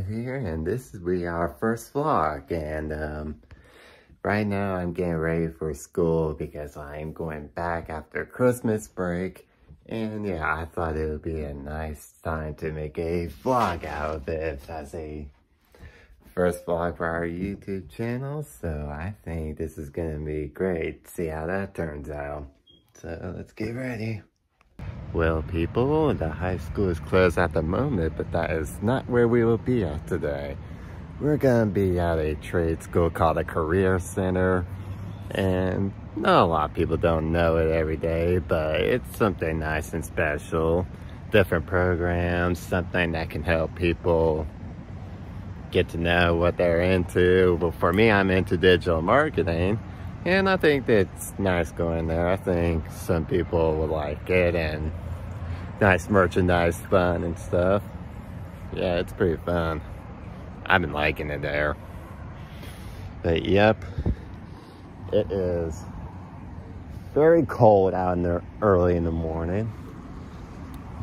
5 here, and this will be our first vlog. And um, right now, I'm getting ready for school because I'm going back after Christmas break. And yeah, I thought it would be a nice time to make a vlog out of it as a first vlog for our YouTube channel. So I think this is to be great. See how that turns out. So let's get ready. Well, people, the high school is closed at the moment, but that is not where we will be at today. We're gonna be at a trade school called a Career Center, and not a lot of people don't know it every day, but it's something nice and special. Different programs, something that can help people get to know what they're into. Well, for me, I'm into digital marketing, and I think it's nice going there. I think some people will like it and nice merchandise fun and stuff. Yeah, it's pretty fun. I've been liking it there. But yep, it is very cold out in there early in the morning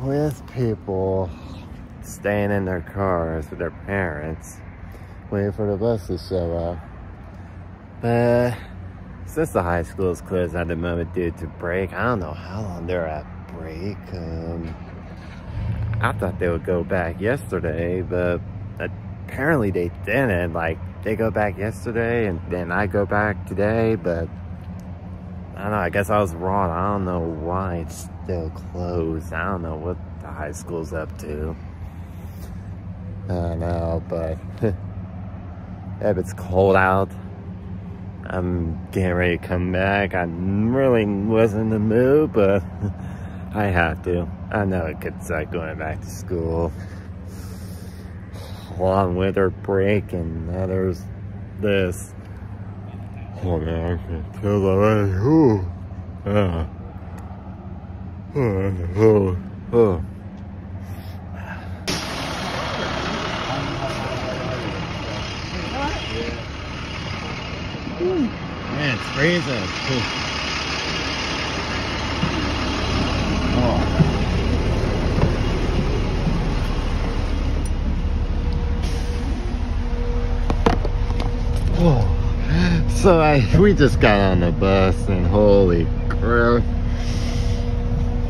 with people staying in their cars with their parents waiting for the bus to show up. But since the high school is closed at the moment due to break, I don't know how long they're at break. Um, I thought they would go back yesterday, but apparently they didn't. Like, they go back yesterday and then I go back today, but I don't know, I guess I was wrong. I don't know why it's still closed. I don't know what the high school's up to. I don't know, but if it's cold out, I'm getting ready to come back. I really wasn't in the mood, but I have to. I know it could suck going back to school. Long winter break, and now there's this. Oh man, I can feel already. Ooh. Uh. Oh, oh, oh. Man, it's freezing. Oh. So I we just got on the bus and holy crap.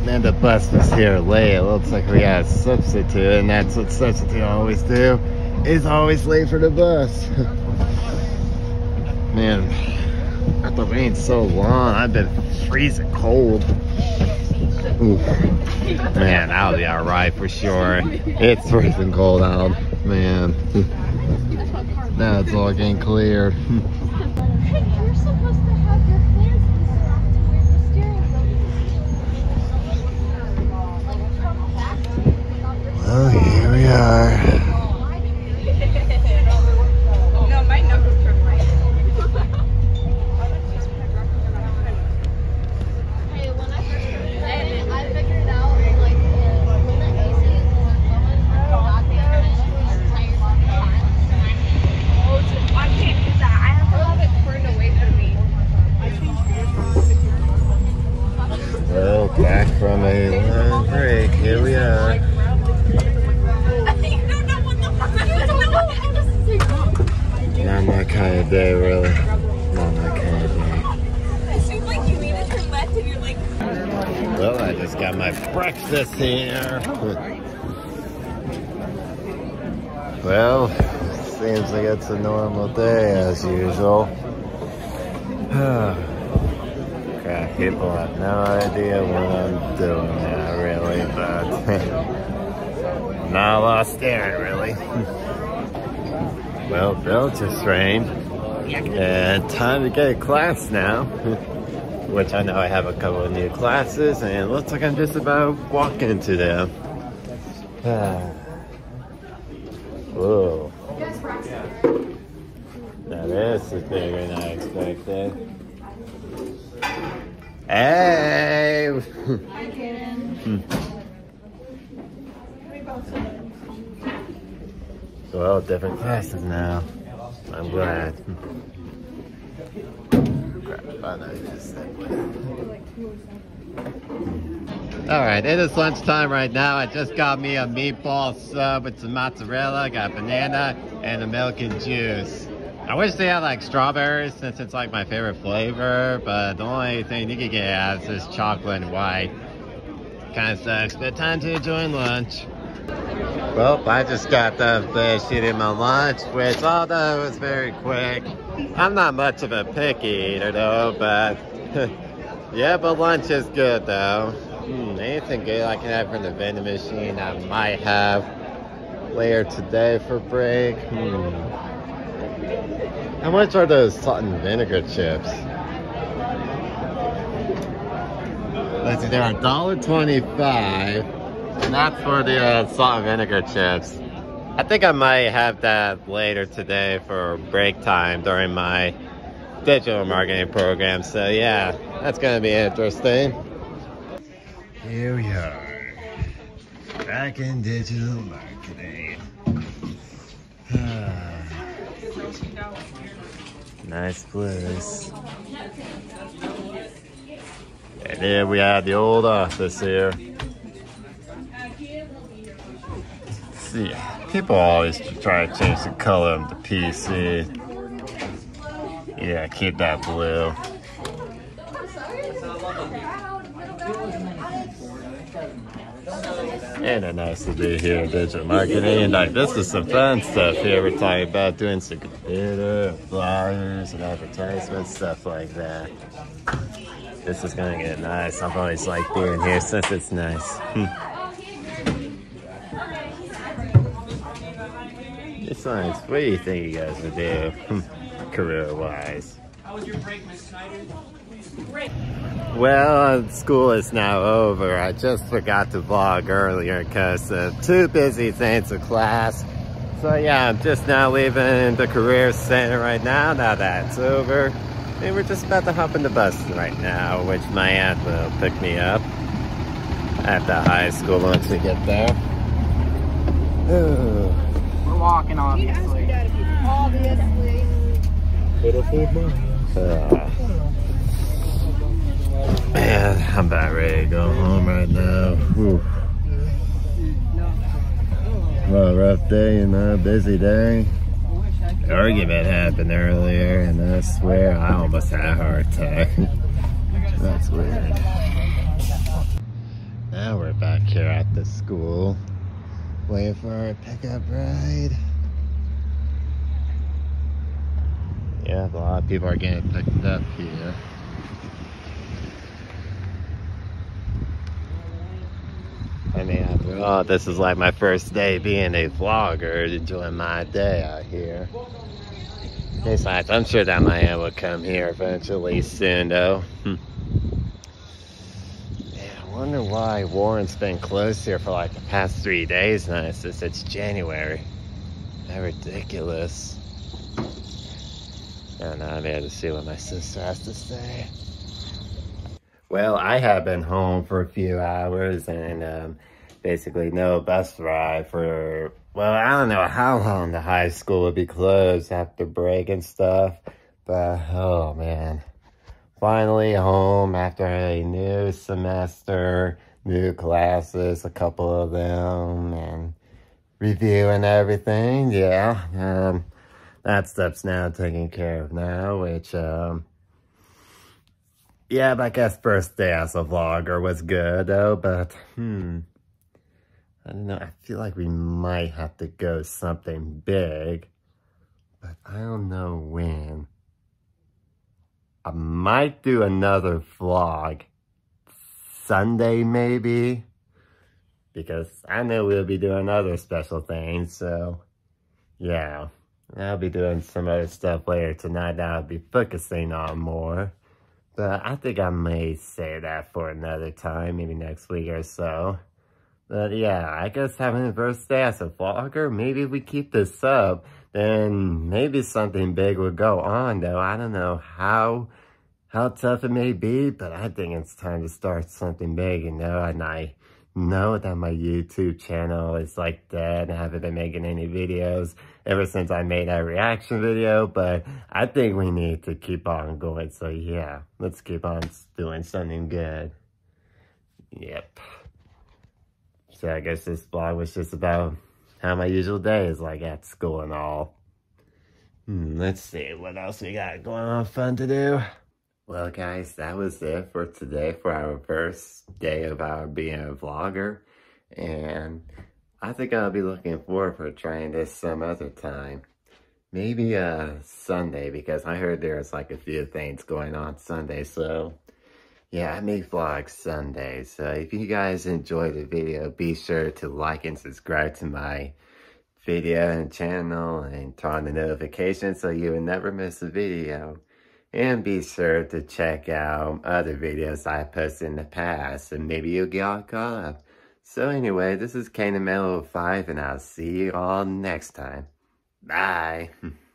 Man, the bus was here late. It looks like we got a substitute, and that's what substitute always do, is always late for the bus. Man, I thought rain so long. I've been freezing cold. Ooh. Man, that'll be alright for sure. It's freezing cold out, man. now it's all getting cleared. Well, here we are. Back from a long break. Here we are. Not my kind of day, really. Not my kind of day. Well, I just got my breakfast here. Well, seems like it's a normal day as usual. People have no idea what I'm doing now, really, but not lost there, really. well, bell just rang, and time to get a class now, which I know I have a couple of new classes, and it looks like I'm just about walking to them. Whoa. Now this is bigger than I expected. Hey! Hi, Caden. well, different classes now. I'm glad. Crap, I know just All right, it is lunchtime right now. I just got me a meatball sub with some mozzarella, got banana, and a milk and juice. I wish they had like strawberries since it's like my favorite flavor, but the only thing you can get is this chocolate and white. Kind of sucks, but time to enjoy lunch. Well, I just got done finished eating my lunch, which although it was very quick, I'm not much of a picky eater though, but yeah, but lunch is good though. Hmm, anything good I can have from the vending machine I might have later today for break. Hmm. How much are those salt and vinegar chips? Let's see, they're $1.25. And that's for the uh, salt and vinegar chips. I think I might have that later today for break time during my digital marketing program. So yeah, that's gonna be interesting. Here we are, back in digital marketing. Nice place. And there we have the old office here. See, people always try to change the color of the PC. Yeah, keep that blue. And it's nice to be here digital marketing. Like this is some fun stuff here. We're talking about doing some computer, flyers, and advertisements, stuff like that. This is gonna get nice. I've always liked being here since it's nice. Hmm. it's nice. What do you think you guys would do, hmm, career-wise? How was your break, Miss Snyder? Well, uh, school is now over. I just forgot to vlog earlier because of too busy things of class. So yeah, I'm just now leaving the career center right now, now that's over. And we're just about to hop in the bus right now, which my aunt will pick me up at the high school once we get there. Ooh. We're walking, obviously. Obviously. Uh, Man, I'm about ready to go home right now. Whew. Well, rough day, you know, busy day. argument happened earlier, and I swear I almost had a heart attack. That's weird. Now we're back here at the school, waiting for our pickup ride. Yeah, a lot of people are getting picked up here. I mean, oh, this is like my first day being a vlogger, enjoying my day out here. Besides, I'm sure that my aunt will come here eventually soon, though. Hmm. Man, I wonder why Warren's been closed here for like the past three days now since it's January. How ridiculous. Know, I'm here to see what my sister has to say. Well, I have been home for a few hours and um, basically no bus ride for, well, I don't know how long the high school will be closed after break and stuff. But, oh man, finally home after a new semester, new classes, a couple of them, and reviewing everything. Yeah, um, that stuff's now taken care of now, which, um, yeah, I guess first day as a vlogger was good though, but hmm. I don't know, I feel like we might have to go something big, but I don't know when. I might do another vlog Sunday maybe, because I know we'll be doing other special things, so yeah. I'll be doing some other stuff later tonight that I'll be focusing on more. But I think I may say that for another time, maybe next week or so. But yeah, I guess having a birthday as a vlogger, maybe we keep this up, then maybe something big will go on though. I don't know how how tough it may be, but I think it's time to start something big, you know, and I know that my YouTube channel is like dead. I haven't been making any videos ever since I made that reaction video, but I think we need to keep on going. So yeah, let's keep on doing something good. Yep. So I guess this vlog was just about how my usual day is like at school and all. Hmm, let's see what else we got going on fun to do. Well guys, that was it for today for our first day of our being a vlogger. And I think I'll be looking forward for trying this some other time. Maybe uh Sunday because I heard there's like a few things going on Sunday. So yeah, I may vlog Sunday. So if you guys enjoyed the video, be sure to like and subscribe to my video and channel and turn on the notifications so you will never miss a video. And be sure to check out other videos I posted in the past and maybe you'll get all caught up. So anyway, this is Caden Mayle 5 and I'll see you all next time. Bye.